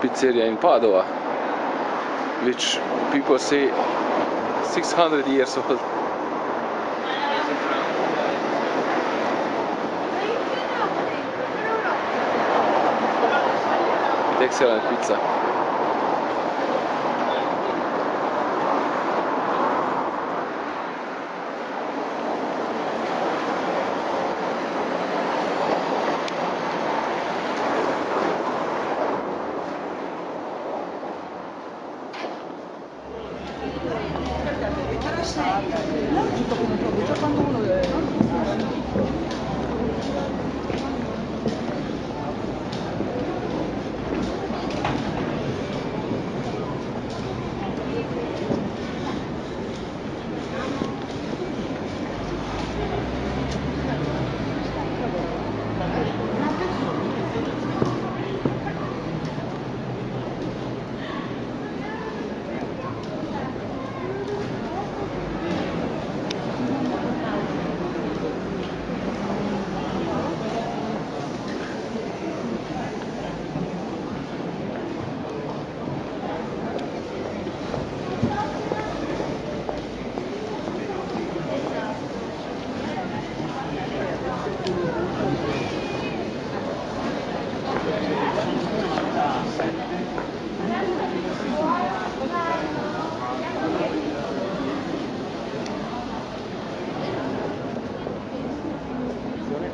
pizzeria in Padua, which people say 600 years old. Excellent pizza. 아, 진짜 보면 저 무척 감동으로 여행을 하고 있습니다.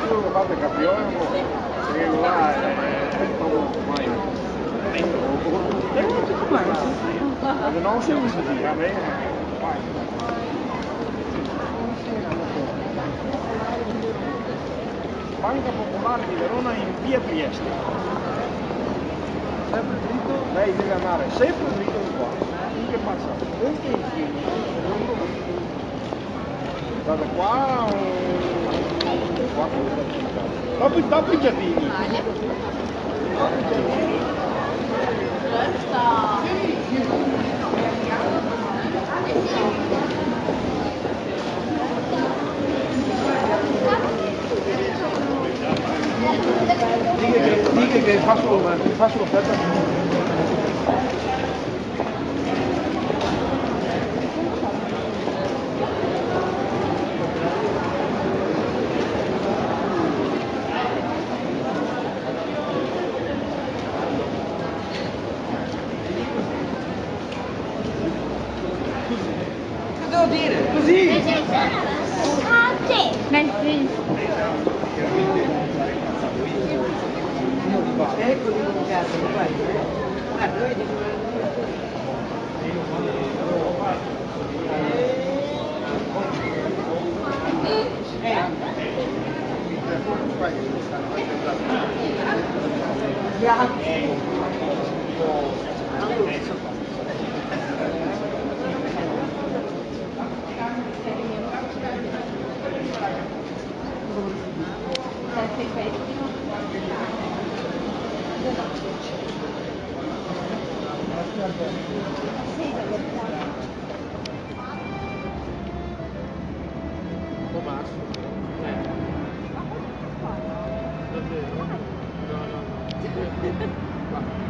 Quello che fate capione, perché là è proprio mai. Perché Banca Popolare di Verona in via Trieste. Sempre dritto, lei deve andare sempre dritto qua. Che passa? Guarda qua o qua? Dopo, dopo i giardini. L'offerta. Cosa devo dire? Così! A te! Ecco Davvero? No, no, no.